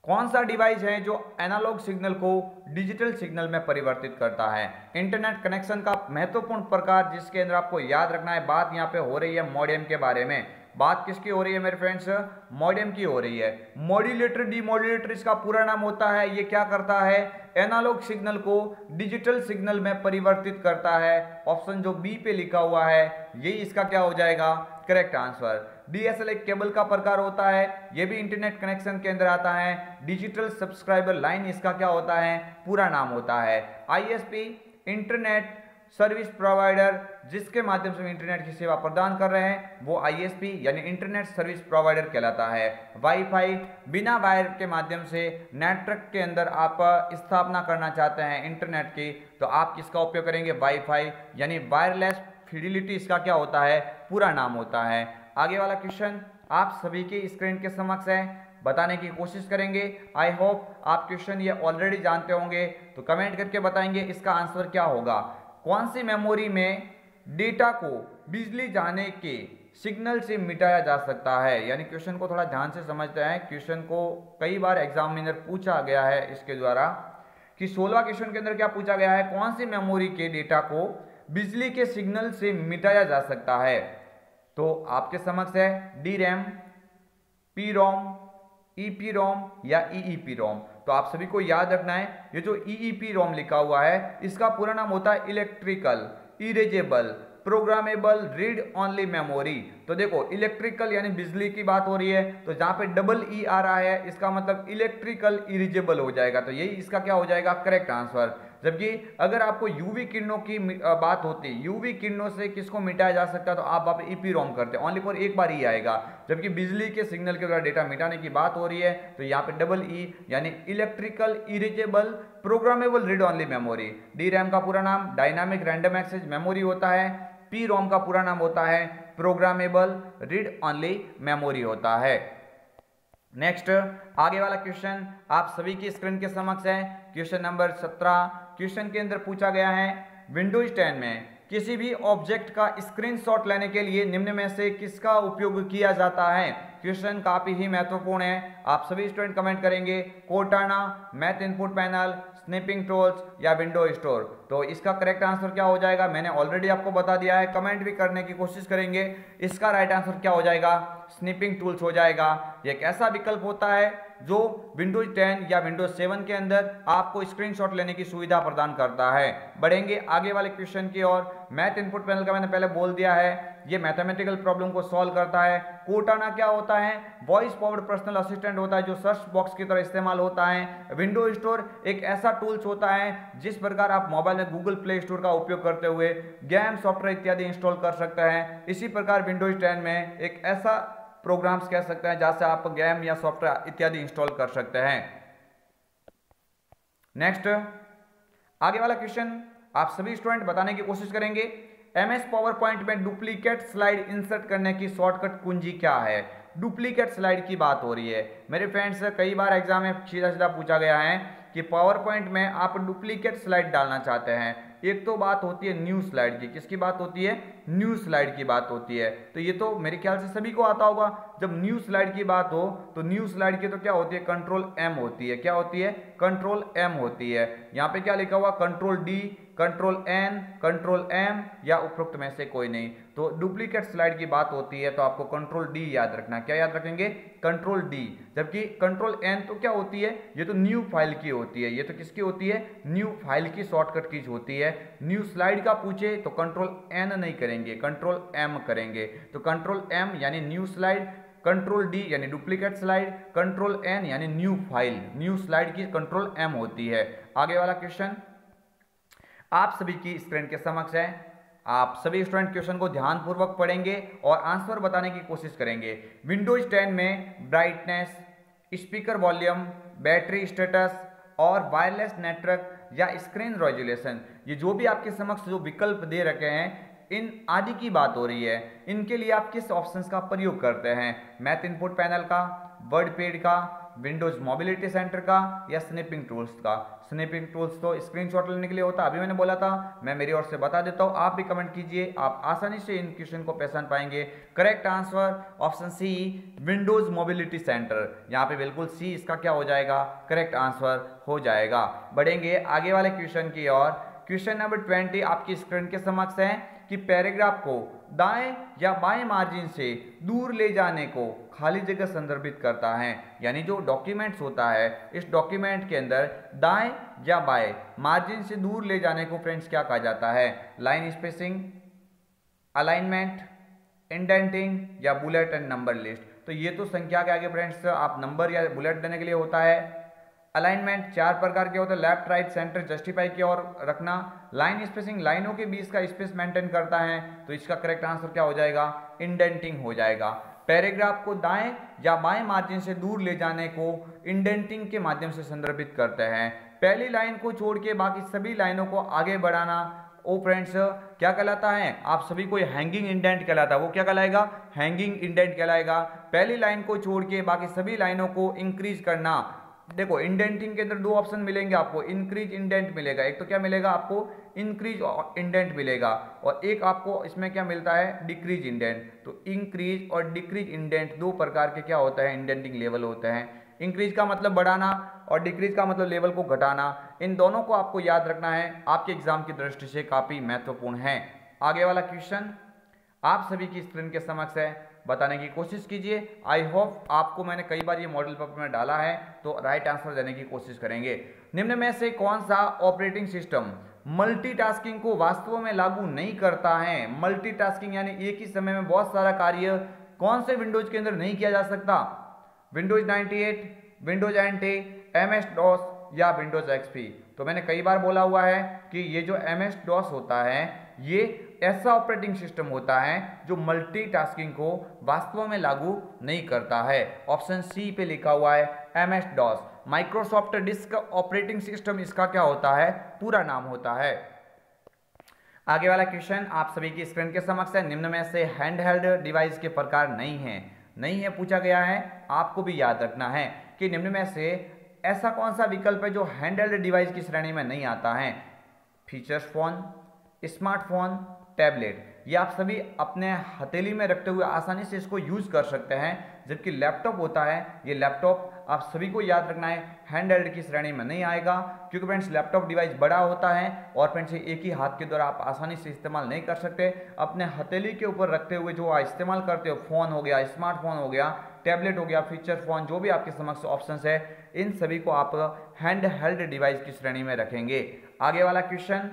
कौन सा डिवाइस है जो एनालॉग सिग्नल को डिजिटल सिग्नल में परिवर्तित करता है? इंटरनेट कनेक्शन का महत्वपूर्ण प्रकार जिसके अंदर आपको याद रखना है, बात यहाँ पे हो रही है मॉडेम के बारे में। बात किसकी हो रही है, मेरे फ्रेंड्स मॉडेम की हो रही है। मॉड्यूलेटर, डीमॉड्यूलेटर, इसका पूरा नाम होता है, ये क्या करता है? एनालॉग सिग्नल को डिजिटल सिग्नल में परिवर्तित करता है। ऑप्शन जो बी पे लिखा हुआ है, यही इसका क्या हो जाएगा? करेक्ट आंसर डीएसएल एक केबल का प्रकार होता है, ये भी इंटरनेट कनेक्शन के अंदर आता है। डिजिटल सब्सक्राइबर लाइन इसका क्या होता है? पूरा नाम होता है। आईएसपी इंटरनेट सर्विस प्रोवाइडर जिसके माध्यम से इंटरनेट की सेवा प्रदान कर रहे हैं, वो आईएसपी यानी इंटरनेट सर्विस प्रोवाइडर कहलाता है। वाईफाई बिना वायर के माध्यम से नेटवर्क के अंदर आप स्थापना करना चाहते हैं इंटरनेट की तो आप किसका उपयोग करेंगे? वाईफाई यानी वायरलेस फिडिलिटी इसका क्या होता है? पूरा नाम होता है। आगे वाला क्वेश्चन आप सभी के स्क्रीन के समक्ष है, बताने की कोशिश करेंगे। आई होप आप क्वेश्चन ये ऑलरेडी जानते होंगे तो कमेंट करके बताएँगे इसका आंसर क्या होगा। कौन सी मेमोरी में डेटा को बिजली जाने के सिग्नल से मिटाया जा सकता है? यानी क्वेश्चन को थोड़ा ध्यान से समझते हैं। क्वेश्चन को कई बार एग्ज़ाम में अंदर पूछा गया है इसके द्वारा कि सोलवा क्वेश्चन के अंदर क्या पूछा गया है? कौन सी मेमोरी के डेटा को बिजली के सिग्नल से मिटाया जा सकता है? तो आपके समक्ष है D RAM P ROM E P ROM या ई पी रोम तो आप सभी को याद रखना है, ये जो ईईपी रोम लिखा हुआ है, इसका पूरा नाम होता है electrical erasable programmable read only memory तो देखो इलेक्ट्रिकल यानी बिजली की बात हो रही है तो जहाँ पे डबल ई आ रहा है, इसका मतलब इलेक्ट्रिकल इरिजेबल हो जाएगा तो यही इसका क्या हो जाएगा? करेक्ट आंसर जबकि अगर आपको यूवी किरणों की बात होती यूवी किरणों से किसको मिटाया जा सकता है तो आप आप रोम करते ऑनली फॉर एक बार ही आएगा। जबकि बिजली के सिग्नल के द्वारा डेटा मिटाने की बात हो रही है तो यहाँ पे डबल ई यानी electrical erasable programmable read only memory D RAM का पूरा नाम डायनामिक रैंडम एक्सेस मेमोरी होता है। पी रोम का पूरा नाम होता है प्रोग्रामेबल रीड ऑनली मेमोरी होता है। नेक्स्ट आगे वाला क्वेश्चन आप सभी की स्क्रीन के समक्ष है। क्वेश्चन नंबर सत्रह क्वेश्चन के अंदर पूछा गया है विंडोज़ टेन में किसी भी ऑब्जेक्ट का स्क्रीनशॉट लेने के लिए निम्न में से किसका उपयोग किया जाता है? क्वेश्चन काफ़ी ही महत्वपूर्ण है। आप सभी स्टूडेंट कमेंट करेंगे, Cortana math input panel snipping tools या विंडो स्टोर तो इसका करेक्ट आंसर क्या हो जाएगा? मैंने ऑलरेडी आपको बता दिया है कमेंट भी करने की कोशिश करेंगे। इसका राइट आंसर क्या हो जाएगा? स्निपिंग टूल्स हो जाएगा। एक ऐसा विकल्प होता है जो विंडोज़ 10 या विंडोज़ 7 के अंदर आपको स्क्रीनशॉट लेने की सुविधा प्रदान करता है। बढ़ेंगे आगे वाले क्वेश्चन की ओर। मैथ इनपुट पैनल का मैंने पहले बोल दिया है। ये मैथमेटिकल प्रॉब्लम को सॉल्व करता है। कोटाना क्या होता है? वॉइस पावर्ड पर्सनल असिस्टेंट होता है, जो सर्च बॉक्स की तरह इस्तेमाल होता है। विंडो स्टोर एक ऐसा टूल्स होता है, जिस प्रकार आप मोबाइल में गूगल प्ले स्टोर का उपयोग करते हुए गेम सॉफ्टवेयर इत्यादि इंस्टॉल कर सकते हैं। इसी प्रकार विंडोज़ टेन में एक ऐसा प्रोग्राम्स कह सकते हैं, जहाँ से आप गेम या सॉफ्टवेयर इत्यादि इंस्टॉल कर सकते हैं। नेक्स्ट आगे वाला क्वेश्चन आप सभी स्टूडेंट बताने की कोशिश करेंगे एमएस पावर पॉइंट में डुप्लीकेट स्लाइड इंसर्ट करने की शॉर्टकट कुंजी क्या है? डुप्लीकेट स्लाइड की बात हो रही है। मेरे फ्रेंड्स कई बार एग्ज़ाम में सीधा सीधा पूछा गया है कि पावर पॉइंट में आप डुप्लीकेट स्लाइड डालना चाहते हैं। एक तो बात होती है न्यू स्लाइड की। किसकी बात होती है? न्यू स्लाइड की बात होती है। तो ये तो मेरे ख्याल से सभी को आता होगा। जब न्यू स्लाइड की बात हो तो न्यू स्लाइड की तो क्या होती है? कंट्रोल एम होती है। क्या होती है? कंट्रोल एम होती है। यहाँ पे क्या लिखा हुआ? Control D, control N, control M, या उपरोक्त में से कोई नहीं। तो डुप्लीकेट स्लाइड की बात होती है तो आपको कंट्रोल डी याद रखना क्या याद रखेंगे? Control D. जबकि कंट्रोल एन तो क्या होती है? ये तो न्यू फ़ाइल की होती है। ये तो किसकी होती है? न्यू फ़ाइल की शॉर्टकट कीज होती है। न्यू स्लाइड का पूछे तो कंट्रोल एन नहीं करेंगे, कंट्रोल एम करेंगे। तो कंट्रोल एम यानी न्यू स्लाइड, कंट्रोल डी यानी डुप्लीकेट स्लाइड, कंट्रोल एन यानी न्यू फ़ाइल। न्यू स्लाइड की कंट्रोल एम होती है। आगे वाला क्वेश्चन। आप सभी की स्क्रीन के समक्ष है। आप सभी स्टूडेंट क्वेश्चन को ध्यानपूर्वक पढ़ेंगे और आंसर बताने की कोशिश करेंगे। विंडोज़ 10 में brightness speaker volume battery status और वायरलेस नेटवर्क या स्क्रीन रेजुलेशन ये जो भी आपके समक्ष जो विकल्प दे रखे हैं, इन आदि की बात हो रही है। इनके लिए आप किस ऑप्शंस का प्रयोग करते हैं? मैथ इनपुट पैनल का वर्ड पेड का विंडोज़ मोबिलिटी सेंटर का या स्निपिंग टूल्स का। स्निपिंग टूल्स तो स्क्रीनशॉट लेने के लिए होता अभी मैंने बोला था, मैं मेरी ओर से बता देता हूँ, आप भी कमेंट कीजिए, आप आसानी से इन क्वेश्चन को पहचान पाएँगे। Correct answer option C Windows mobility centre यहाँ पे बिल्कुल सी इसका क्या हो जाएगा? करेक्ट आंसर हो जाएगा। बढ़ेंगे आगे वाले क्वेश्चन की ओर। क्वेश्चन नंबर ट्वेंटी आपकी स्क्रीन के समक्ष है कि पैराग्राफ को दाएँ या बाएँ मार्जिन से दूर ले जाने को खाली जगह संदर्भित करता है। यानी जो डॉक्यूमेंट्स होता है, इस डॉक्यूमेंट के अंदर दाएँ या बाएँ मार्जिन से दूर ले जाने को फ्रेंड्स क्या कहा जाता है? लाइन स्पेसिंग अलाइनमेंट इंडेंटिंग या बुलेट एंड नंबर लिस्ट तो ये तो संख्या के आगे फ्रेंड्स आप नंबर या बुलेट देने के लिए होता है। अलाइनमेंट चार प्रकार के होते हैं लेफ़्ट राइट सेंटर जस्टिफाई की ओर रखना। लाइन स्पेसिंग लाइनों के बीच का स्पेस मेंटेन करता है तो इसका करेक्ट आंसर क्या हो जाएगा? इंडेंटिंग हो जाएगा। पैराग्राफ को दाएँ या बाएँ मार्जिन से दूर ले जाने को इंडेंटिंग के माध्यम से संदर्भित करते हैं। पहली लाइन को छोड़ के बाकी सभी लाइनों को आगे बढ़ाना। ओ फ्रेंड्स क्या कहलाता है? आप सभी को हैंगिंग इंडेंट कहलाता है। वो क्या कहलाएगा? हैंगिंग इंडेंट कहलाएगा। पहली लाइन को छोड़ के बाकी सभी लाइनों को इंक्रीज करना। देखो इंडेंटिंग के अंदर दो ऑप्शन मिलेंगे आपको इंक्रीज इंडेंट मिलेगा। एक तो क्या मिलेगा आपको? इंक्रीज इंडेंट मिलेगा। और एक आपको इसमें क्या मिलता है? डिक्रीज इंडेंट तो इंक्रीज और डिक्रीज इंडेंट दो प्रकार के क्या होता है? इंडेंटिंग लेवल होते हैं। इंक्रीज का मतलब बढ़ाना और डिक्रीज का मतलब लेवल को घटाना। इन दोनों को आपको याद रखना है। आपके एग्ज़ाम की दृष्टि से काफ़ी महत्वपूर्ण है। आगे वाला क्वेश्चन आप सभी की स्क्रीन के समक्ष है। बताने की कोशिश कीजिए। आई होप आपको मैंने कई बार ये मॉडल पेपर में डाला है तो राइट आंसर देने की कोशिश करेंगे। निम्न में से कौन सा ऑपरेटिंग सिस्टम मल्टीटास्किंग को वास्तव में लागू नहीं करता है? मल्टीटास्किंग यानी एक ही समय में बहुत सारा कार्य कौन से विंडोज़ के अंदर नहीं किया जा सकता? Windows 98 Windows NT M S DOS या विंडोज़ एक्सपी तो मैंने कई बार बोला हुआ है कि ये जो एम एस डॉस होता है, ये ऐसा ऑपरेटिंग सिस्टम होता है जो मल्टीटास्किंग को वास्तव में लागू नहीं करता है। ऑप्शन सी पे लिखा हुआ है M S DOS Microsoft disk operating system इसका क्या होता है? पूरा नाम होता है। आगे वाला क्वेश्चन, आप सभी की स्क्रीन के समक्ष है, निम्न में से हैंड हेल्ड डिवाइस के प्रकार नहीं है। नहीं है पूछा गया है, आपको भी याद रखना है कि निम्न में से ऐसा कौन सा विकल्प है जो हैंड हेल्ड डिवाइस की श्रेणी में नहीं आता है? फीचर्स फ़ोन स्मार्टफ़ोन टैबलेट ये आप सभी अपने हथेली में रखते हुए आसानी से इसको यूज़ कर सकते हैं, जबकि लैपटॉप होता है, ये लैपटॉप आप सभी को याद रखना है हैंड हेल्ड की श्रेणी में नहीं आएगा, क्योंकि फ्रेंड्स लैपटॉप डिवाइस बड़ा होता है और फ्रेंड्स एक ही हाथ के द्वारा आप आसानी से इस्तेमाल नहीं कर सकते। अपने हथेली के ऊपर रखते हुए जो आप इस्तेमाल करते हो फ़ोन हो गया स्मार्टफ़ोन हो गया टैबलेट हो गया फीचर फ़ोन जो भी आपके समक्ष ऑप्शन है, इन सभी को आप हैंड हेल्ड डिवाइस की श्रेणी में रखेंगे। आगे वाला क्वेश्चन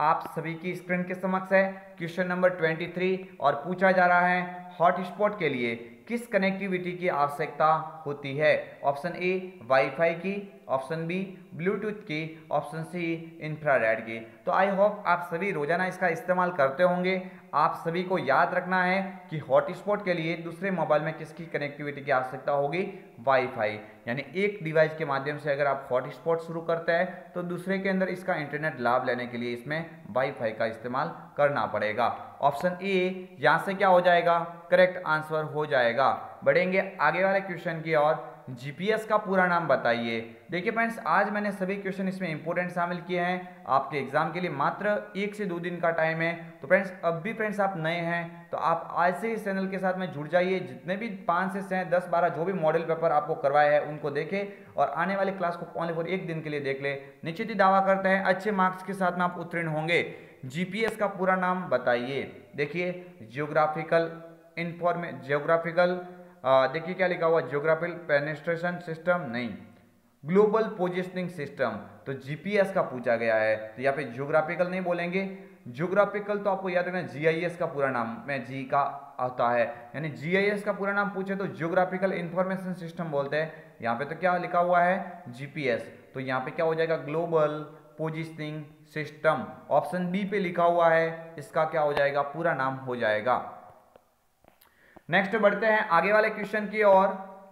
आप सभी की स्क्रीन के समक्ष है। क्वेश्चन नंबर 23 और पूछा जा रहा है, हॉटस्पॉट के लिए किस कनेक्टिविटी की आवश्यकता होती है? ऑप्शन ए वाईफाई की। ऑप्शन बी, ब्लूटूथ की, ऑप्शन सी, इंफ्रारेड की। तो आई होप आप सभी रोज़ाना इसका इस्तेमाल करते होंगे। आप सभी को याद रखना है कि हॉटस्पॉट के लिए दूसरे मोबाइल में किसकी कनेक्टिविटी की आवश्यकता होगी? वाईफाई। यानी एक डिवाइस के माध्यम से अगर आप हॉटस्पॉट शुरू करते हैं तो दूसरे के अंदर इसका इंटरनेट लाभ लेने के लिए इसमें वाईफाई का इस्तेमाल करना पड़ेगा। ऑप्शन ए, यहाँ से क्या हो जाएगा? करेक्ट आंसर हो जाएगा। बढ़ेंगे आगे वाले क्वेश्चन की ओर। जीपीएस का पूरा नाम बताइए। देखिए फ्रेंड्स आज मैंने सभी क्वेश्चन इसमें इंपॉर्टेंट शामिल किए हैं। आपके एग्ज़ाम के लिए मात्र एक से दो दिन का टाइम है। तो फ्रेंड्स अब भी फ्रेंड्स आप नए हैं तो आप आज से इस चैनल के साथ में जुड़ जाइए। जितने भी पाँच से छः दस, बारह जो भी मॉडल पेपर आपको करवाए हैं, उनको देखें और आने वाले क्लास को ओनली फॉर एक दिन के लिए देख ले। निश्चित ही दावा करते हैं, अच्छे मार्क्स के साथ में आप उत्तीर्ण होंगे। जीपीएस का पूरा नाम बताइए। देखिए जियोग्राफिकल इंफॉर्मे जियोग्राफिकल देखिए क्या लिखा हुआ जियोग्राफिकल पेनिस्ट्रेशन सिस्टम नहीं ग्लोबल पोजिशनिंग सिस्टम तो जीपीएस का पूछा गया है तो यहाँ पे जियोग्राफिकल नहीं बोलेंगे जियोग्राफिकल तो आपको याद रखना जीआईएस का पूरा नाम, में जी का आता है, यानी जीआईएस का पूरा नाम पूछे तो जियोग्राफिकल इंफॉर्मेशन सिस्टम बोलते हैं, यहाँ पे तो क्या लिखा हुआ है जीपीएस तो यहाँ पे क्या हो जाएगा global positioning system option B पे लिखा हुआ है, इसका क्या हो जाएगा, पूरा नाम हो जाएगा। नेक्स्ट बढ़ते हैं आगे वाले क्वेश्चन की ओर।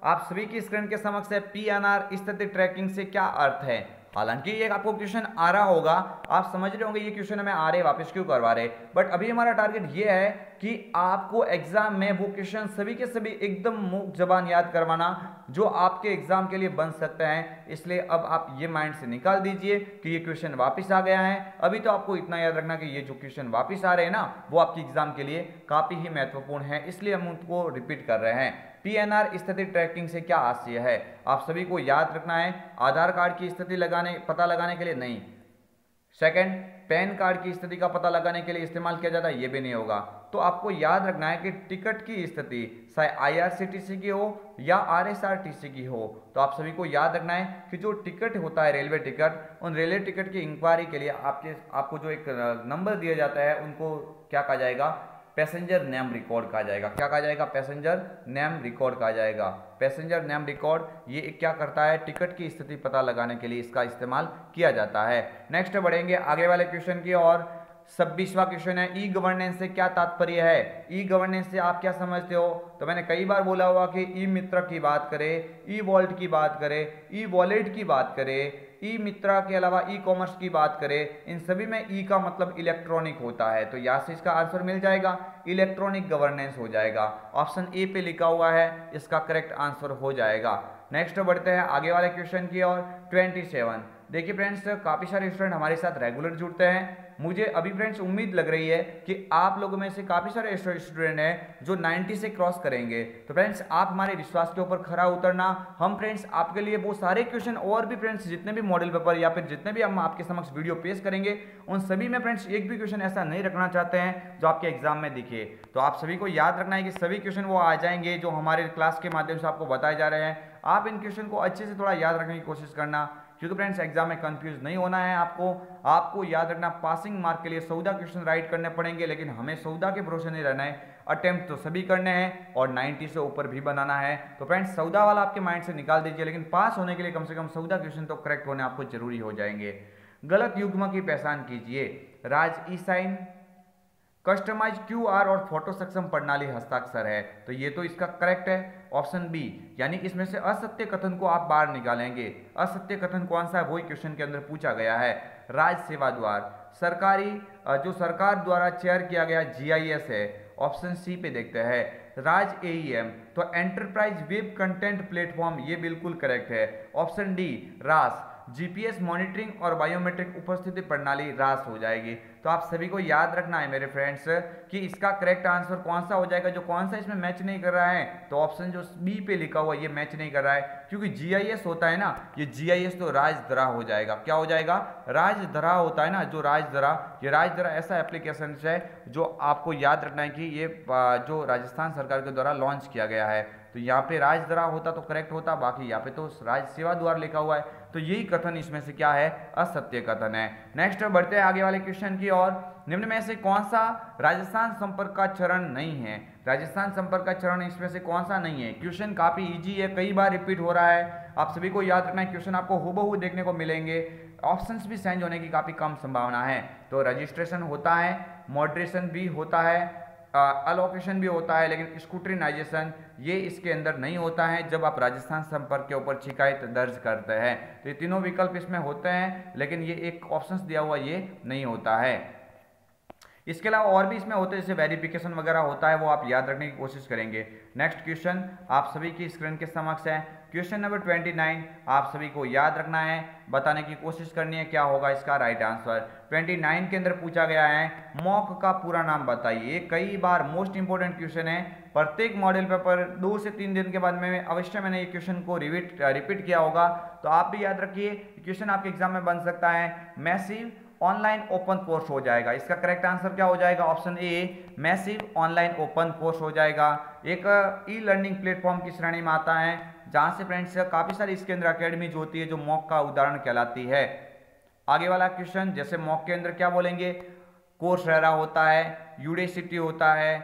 आप सभी की स्क्रीन के समक्ष है पी एन आर स्थिति ट्रैकिंग से क्या अर्थ है? हालाँकि ये आपको क्वेश्चन आ रहा होगा, आप समझ रहे होंगे ये क्वेश्चन हमें आ रहे, वापस क्यों करवा रहे? बट अभी हमारा टारगेट ये है कि आपको एग्ज़ाम में वो क्वेश्चन सभी के सभी एकदम मुख जबान याद करवाना जो आपके एग्ज़ाम के लिए बन सकते हैं। इसलिए अब आप ये माइंड से निकाल दीजिए कि ये क्वेश्चन वापस आ गया है। अभी तो आपको इतना याद रखना कि ये जो क्वेश्चन वापस आ रहे हैं ना, वो आपके एग्ज़ाम के लिए काफ़ी ही महत्वपूर्ण है। इसलिए हम उनको रिपीट कर रहे हैं। पीएनआर स्थिति ट्रैकिंग से क्या आशय है? आप सभी को याद रखना है, आधार कार्ड की स्थिति लगाने, पता लगाने के लिए नहीं। सेकंड पैन कार्ड की स्थिति का पता लगाने के लिए इस्तेमाल किया जाता है, ये भी नहीं होगा। तो आपको याद रखना है कि टिकट की स्थिति, चाहे आईआरसीटीसी की हो या आरएसआरटीसी की हो तो आप सभी को याद रखना है कि जो टिकट होता है, रेलवे टिकट, उन रेलवे टिकट की इंक्वायरी के लिए आपके, आपको जो एक नंबर दिया जाता है, उनको क्या कहा जाएगा? पैसेंजर नेम रिकॉर्ड कहा जाएगा। क्या कहा जाएगा? पैसेंजर नेम रिकॉर्ड कहा जाएगा। पैसेंजर नेम रिकॉर्ड, ये क्या करता है? टिकट की स्थिति पता लगाने के लिए इसका इस्तेमाल किया जाता है। नेक्स्ट बढ़ेंगे आगे वाले क्वेश्चन की और छब्बीसवा क्वेश्चन है ई गवर्नेंस से क्या तात्पर्य है? ई गवर्नेंस से आप क्या समझते हो? तो मैंने कई बार बोला हुआ कि ई मित्र की बात करें ई वॉल्ट की बात करें ई वॉलेट की बात करें। ई मित्रा के अलावा ई कॉमर्स की बात करें, इन सभी में ई का मतलब इलेक्ट्रॉनिक होता है तो यहाँ से इसका आंसर मिल जाएगा, इलेक्ट्रॉनिक गवर्नेंस हो जाएगा। ऑप्शन ए पे लिखा हुआ है, इसका करेक्ट आंसर हो जाएगा। नेक्स्ट बढ़ते हैं आगे वाले क्वेश्चन की ओर 27 देखिए फ्रेंड्स, काफ़ी सारे स्टूडेंट हमारे साथ रेगुलर जुड़ते हैं मुझे अभी फ्रेंड्स उम्मीद लग रही है कि आप लोगों में से काफ़ी सारे स्टूडेंट हैं जो 90 से क्रॉस करेंगे। तो फ्रेंड्स, आप हमारे विश्वास के ऊपर खरा उतरना। हम फ्रेंड्स, आपके लिए वो सारे क्वेश्चन और भी फ्रेंड्स, जितने भी मॉडल पेपर या फिर जितने भी हम आपके समक्ष वीडियो पेश करेंगे, उन सभी में फ्रेंड्स एक भी क्वेश्चन ऐसा नहीं रखना चाहते हैं जो आपके एग्ज़ाम में दिखे। तो आप सभी को याद रखना है कि सभी क्वेश्चन वो आ जाएँगे जो हमारे क्लास के माध्यम से आपको बताए जा रहे हैं। आप इन क्वेश्चन को अच्छे से थोड़ा याद रखने की कोशिश करना। क्योंकि फ्रेंड्स एग्ज़ाम में कंफ्यूज नहीं होना है आपको। आपको याद रखना पासिंग मार्क के लिए सौदा क्वेश्चन राइट करने पड़ेंगे, लेकिन हमें सौदा के भरोसे नहीं रहना है। अटेम्प्ट तो सभी करने हैं और 90 से ऊपर भी बनाना है। तो फ्रेंड्स सौदा वाला आपके माइंड से निकाल दीजिए, लेकिन पास होने के लिए कम से कम सौदा क्वेश्चन तो करेक्ट होने आपको ज़रूरी हो जाएँगे। गलत युग्म की पहचान कीजिए। Raj E sign customise Q R और फ़ोटो सक्षम प्रणाली हस्ताक्षर है। तो ये तो इसका करेक्ट है। ऑप्शन बी, यानी इसमें से असत्य कथन को आप बाहर निकालेंगे। असत्य कथन कौन सा है? वही क्वेश्चन के अंदर पूछा गया है। राज सेवा द्वार सरकारी जो सरकार द्वारा चेयर किया गया जीआईएस है। ऑप्शन सी पे देखते हैं। राज एईएम तो एंटरप्राइज वेब कंटेंट प्लेटफॉर्म ये बिल्कुल करेक्ट है। ऑप्शन डी, रास जीपीएस मॉनिटरिंग और बायोमेट्रिक उपस्थिति प्रणाली रास हो जाएगी। तो आप सभी को याद रखना है मेरे फ्रेंड्स कि इसका करेक्ट आंसर कौन सा हो जाएगा, जो कौन सा इसमें मैच नहीं कर रहा है तो ऑप्शन जो बी पे लिखा हुआ ये मैच नहीं कर रहा है, क्योंकि जीआईएस होता है ना, ये जीआईएस तो राजधरा हो जाएगा। क्या हो जाएगा? राजधरा होता है ना, जो राजधरा, ये राजधरा ऐसा एप्लीकेशन है जो आपको याद रखना है कि ये जो राजस्थान सरकार के द्वारा लॉन्च किया गया है। तो यहाँ पे राजधरा होता तो करेक्ट होता, बाकी यहाँ पे तो राज सेवा द्वार लिखा हुआ है। तो यही कथन इसमें से क्या है? असत्य कथन है। नेक्स्ट बढ़ते हैं आगे वाले क्वेश्चन की ओर। निम्न में से कौन सा राजस्थान संपर्क का चरण नहीं है? राजस्थान संपर्क का चरण इसमें से कौन सा नहीं है? क्वेश्चन काफ़ी इजी है, कई बार रिपीट हो रहा है। आप सभी को याद रखना है क्वेश्चन आपको हुबहू देखने को मिलेंगे। ऑप्शंस भी चेंज होने की काफ़ी कम संभावना है। तो रजिस्ट्रेशन होता है मॉडरेशन भी होता है अलोकेशन भी होता है, लेकिन स्कूटरीनाइजेशन ये इसके अंदर नहीं होता है जब आप राजस्थान संपर्क के ऊपर शिकायत दर्ज करते हैं। तो ये तीनों विकल्प इसमें होते हैं, लेकिन ये एक ऑप्शन दिया हुआ ये नहीं होता है। इसके अलावा और भी इसमें होते हैं, जैसे वेरिफिकेशन वगैरह होता है, वो आप याद रखने की कोशिश करेंगे। नेक्स्ट क्वेश्चन आप सभी की स्क्रीन के समक्ष है? क्वेश्चन नंबर ट्वेंटी नाइन आप सभी को याद रखना है। बताने की कोशिश करनी है क्या होगा इसका राइट आंसर ट्वेंटी नाइन के अंदर पूछा गया है मॉक का पूरा नाम बताइए। कई बार मोस्ट इंपॉर्टेंट क्वेश्चन है। प्रत्येक मॉडल पेपर दो से तीन दिन के बाद में अवश्य मैंने ये क्वेश्चन को रिपीट रिपीट किया होगा। तो आप भी याद रखिए क्वेश्चन आपके एग्ज़ाम में बन सकता है। मैसिव ऑनलाइन ओपन कोर्स हो जाएगा। इसका करेक्ट आंसर क्या हो जाएगा? Option A massive online open course हो जाएगा। एक ई लर्निंग प्लेटफॉर्म की श्रेणी में आता है, जहाँ से फ्रेंड्स काफ़ी सारी इसके अंदर अकेडमी जो होती है, जो मॉक का उदाहरण कहलाती है। आगे वाला क्वेश्चन जैसे मॉक के अंदर क्या बोलेंगे? कोर्स रहा होता है यूडेसिटी होता है,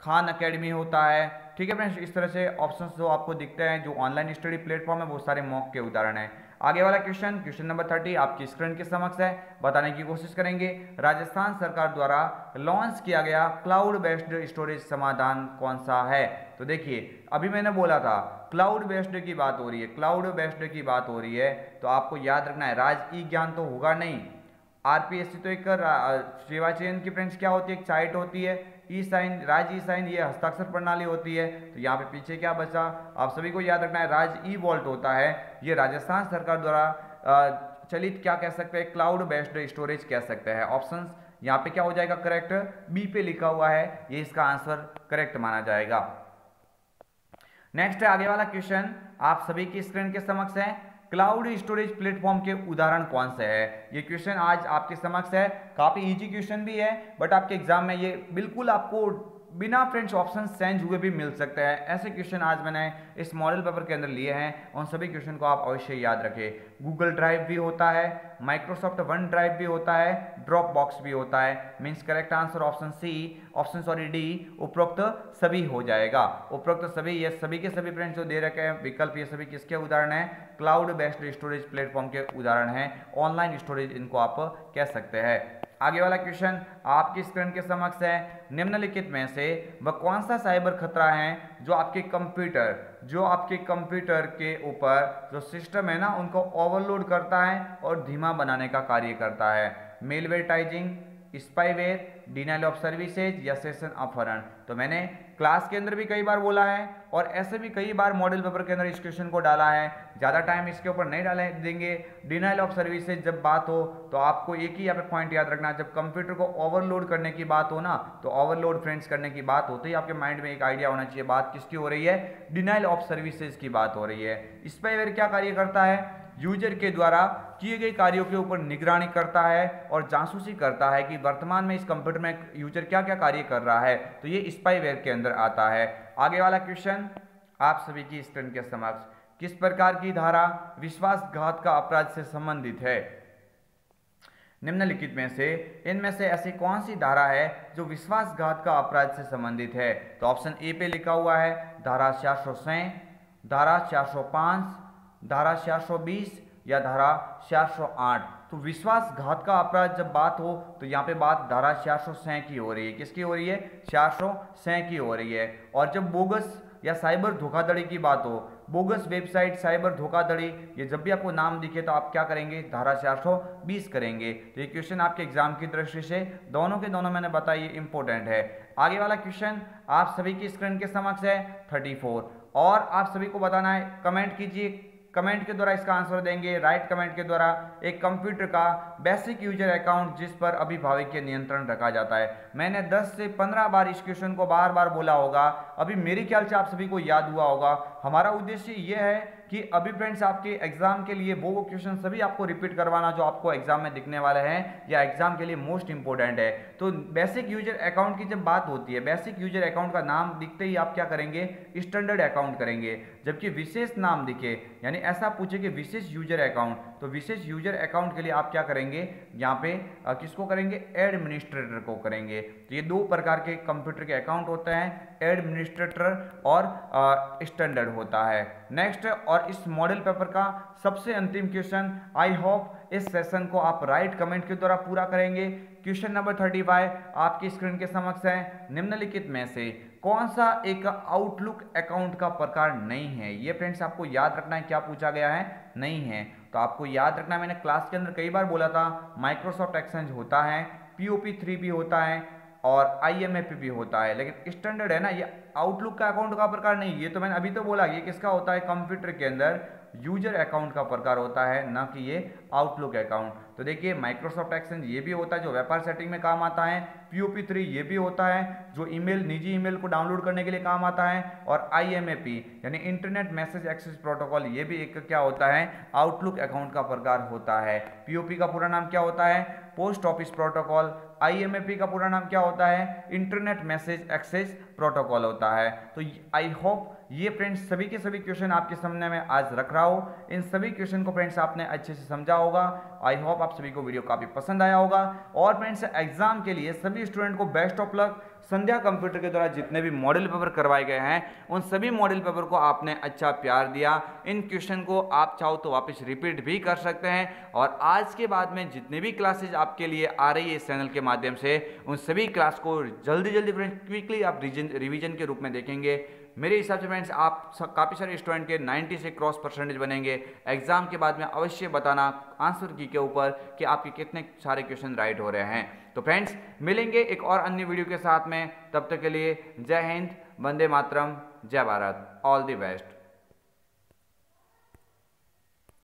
खान अकेडमी होता है। ठीक है फ्रेंड्स इस तरह से ऑप्शंस जो आपको दिखते हैं, जो ऑनलाइन स्टडी प्लेटफॉर्म है, वो सारे मॉक के उदाहरण है। आगे वाला क्वेश्चन क्वेश्चन नंबर थर्टी, आपकी स्क्रीन के समक्ष है। बताने की कोशिश करेंगे, राजस्थान सरकार द्वारा लॉन्च किया गया क्लाउड बेस्ड स्टोरेज समाधान कौन सा है? तो देखिए, अभी मैंने बोला था क्लाउड बेस्ड की बात हो रही है क्लाउड बेस्ड की बात हो रही है तो आपको याद रखना है, राज ई ज्ञान तो होगा नहीं। आरपीएससी तो एक सेवा चयन की फ्रेंड्स क्या होती है? एक साइट होती है ई साइन राज ई साइन ये हस्ताक्षर प्रणाली होती है। तो यहाँ पे पीछे क्या बचा? आप सभी को याद रखना है, राज ई वॉल्ट होता है ये राजस्थान सरकार द्वारा चलित क्या कह सकते हैं क्लाउड बेस्ड स्टोरेज कह सकते हैं। ऑप्शन यहाँ पे क्या हो जाएगा करेक्ट बी पे लिखा हुआ है, ये इसका आंसर करेक्ट माना जाएगा। नेक्स्ट आगे वाला क्वेश्चन आप सभी की स्क्रीन के समक्ष है। क्लाउड स्टोरेज प्लेटफॉर्म के उदाहरण कौन से है? ये क्वेश्चन आज आपके समक्ष है। काफ़ी इजी क्वेश्चन भी है बट आपके एग्ज़ाम में ये बिल्कुल आपको बिना फ्रेंड्स ऑप्शन चेंज हुए भी मिल सकते हैं। ऐसे क्वेश्चन आज मैंने इस मॉडल पेपर के अंदर लिए हैं। उन सभी क्वेश्चन को आप अवश्य याद रखें। गूगल ड्राइव भी होता है माइक्रोसॉफ्ट वन ड्राइव भी होता है ड्रॉप बॉक्स भी होता है। Means correct answer option C option sorry D उपरोक्त सभी हो जाएगा। उपरोक्त सभी, ये सभी के सभी फ्रेंड्स जो दे रखे हैं, विकल्प ये सभी किसके उदाहरण है? क्लाउड बेस्ड स्टोरेज प्लेटफॉर्म के उदाहरण है। ऑनलाइन स्टोरेज इनको आप कह सकते हैं। आगे वाला क्वेश्चन आपकी स्क्रीन के समक्ष है। निम्नलिखित में से वह कौन सा साइबर खतरा है जो आपके कंप्यूटर, जो आपके कंप्यूटर के ऊपर जो सिस्टम है ना, उनको ओवरलोड करता है और धीमा बनाने का कार्य करता है? Malvertising spyware denial of services या सेशन अपहरण? तो मैंने क्लास के अंदर भी कई बार बोला है और ऐसे भी कई बार मॉडल पेपर के अंदर इस क्वेश्चन को डाला है। ज़्यादा टाइम इसके ऊपर नहीं डाले देंगे। डिनाइल ऑफ़ सर्विसेज़ जब बात हो तो आपको एक ही यहाँ पे पॉइंट याद रखना जब कंप्यूटर को ओवरलोड करने की बात हो ना तो ओवरलोड फ्रेंड्स करने की बात हो तो ही आपके माइंड में एक आइडिया होना चाहिए। बात किसकी हो रही है? डिनाइल ऑफ़ सर्विसेज़ की बात हो रही है। स्पाईवेयर क्या कार्य करता है? यूज़र के द्वारा किए गए कार्यों के ऊपर निगरानी करता है और जासूसी करता है कि वर्तमान में इस कंप्यूटर में यूज़र क्या क्या कार्य कर रहा है। तो ये स्पाईवेयर के अंदर आता है। आगे वाला क्वेश्चन आप सभी की स्क्रीन के समक्ष, किस प्रकार की धारा विश्वासघात का अपराध से संबंधित है? निम्नलिखित में से, इनमें से ऐसी कौन सी धारा है जो विश्वासघात का अपराध से संबंधित है? तो ऑप्शन ए पे लिखा हुआ है, धारा चार सौ धारा चार सौ धारा 420 या धारा 408 तो विश्वासघात का अपराध जब बात हो तो यहाँ पे बात धारा 406 की हो रही है। किसकी हो रही है? 406 की हो रही है। और जब बोगस या साइबर धोखाधड़ी की बात हो, बोगस वेबसाइट, साइबर धोखाधड़ी, ये जब भी आपको नाम दिखे तो आप क्या करेंगे? धारा 420 करेंगे। तो ये क्वेश्चन आपके एग्ज़ाम की दृष्टि से दोनों के दोनों मैंने बताया ये इंपॉर्टेंट है। आगे वाला क्वेश्चन आप सभी की स्क्रीन के समक्ष है 34 और आप सभी को बताना है कमेंट कीजिए कमेंट के द्वारा इसका आंसर देंगे, राइट कमेंट के द्वारा एक कंप्यूटर का बेसिक यूज़र अकाउंट जिस पर अभिभावक के नियंत्रण रखा जाता है। मैंने 10 से 15 बार इस क्वेश्चन को बार बार बोला होगा। अभी मेरे ख्याल से आप सभी को याद हुआ होगा। हमारा उद्देश्य यह है कि अभी फ्रेंड्स आपके एग्ज़ाम के लिए वो वो क्वेश्चन सभी आपको रिपीट करवाना जो आपको एग्ज़ाम में दिखने वाले हैं या एग्ज़ाम के लिए मोस्ट इंपॉर्टेंट है। तो बेसिक यूज़र अकाउंट की जब बात होती है बेसिक यूज़र अकाउंट का नाम दिखते ही आप क्या करेंगे? स्टैंडर्ड अकाउंट करेंगे। जबकि विशेष नाम दिखे यानी ऐसा पूछे कि विशेष यूज़र अकाउंट तो विशेष यूज़र अकाउंट के लिए आप क्या करेंगे? यहाँ पे किसको करेंगे? एडमिनिस्ट्रेटर को करेंगे। तो ये दो प्रकार के कंप्यूटर के अकाउंट होते हैं, एडमिनिस्ट्रेटर और स्टैंडर्ड होता है। नेक्स्ट, और इस मॉडल पेपर का सबसे अंतिम क्वेश्चन आई होप इस सेशन को आप राइट कमेंट के द्वारा पूरा करेंगे। क्वेश्चन नंबर थर्टी फाइव आपकी स्क्रीन के समक्ष है, निम्नलिखित में से। कौन सा एक आउटलुक अकाउंट का प्रकार नहीं है? ये फ्रेंड्स आपको याद रखना है, क्या पूछा गया है? नहीं है। तो आपको याद रखना मैंने क्लास के अंदर कई बार बोला था माइक्रोसॉफ्ट एक्सचेंज होता है पीओपी थ्री भी होता है और आई भी होता है। लेकिन स्टैंडर्ड है ना, ये आउटलुक का अकाउंट का प्रकार नहीं, ये तो मैंने अभी तो बोला, ये किसका होता है? कंप्यूटर के अंदर। यूज़र अकाउंट का प्रकार होता है, ना कि ये आउटलुक अकाउंट। तो देखिए माइक्रोसॉफ्ट एक्सचेंज ये भी होता है, जो व्यापार सेटिंग में काम आता है। पीओपी थ्री ये भी होता है, जो ईमेल, निजी ईमेल को डाउनलोड करने के लिए काम आता है। और आईएमएपी यानी इंटरनेट मैसेज एक्सेस प्रोटोकॉल, ये भी एक क्या होता है आउटलुक अकाउंट का प्रकार होता है। पीओपी का पूरा नाम क्या होता है? पोस्ट ऑफ़िस प्रोटोकॉल आईएमएपी का पूरा नाम क्या होता है? इंटरनेट मैसेज एक्सेस प्रोटोकॉल होता है। तो आई होप ये फ्रेंड्स सभी के सभी क्वेश्चन आपके सामने में आज रख रहा हूँ। इन सभी क्वेश्चन को फ्रेंड्स आपने अच्छे से समझा होगा। आई होप आप सभी को वीडियो काफ़ी पसंद आया होगा। और फ्रेंड्स एग्ज़ाम के लिए सभी स्टूडेंट को best of luck Sandhya computer के द्वारा जितने भी मॉडल पेपर करवाए गए हैं, उन सभी मॉडल पेपर को आपने अच्छा प्यार दिया। इन क्वेश्चन को आप चाहो तो वापस रिपीट भी कर सकते हैं। और आज के बाद में जितने भी क्लासेज आपके लिए आ रही है इस चैनल के माध्यम से, उन सभी क्लास को जल्दी जल्दी फ्रेंड्स क्विकली आप रिविजन के रूप में देखेंगे। मेरे हिसाब से फ्रेंड्स आप काफ़ी सारे स्टूडेंट के 90 से क्रॉस परसेंटेज बनेंगे। एग्ज़ाम के बाद में अवश्य बताना आंसर की के ऊपर कि आपके कितने सारे क्वेश्चन राइट हो रहे हैं। तो फ्रेंड्स मिलेंगे एक और अन्य वीडियो के साथ में। तब तक के लिए जय हिंद, वंदे मातरम, जय भारत। All the best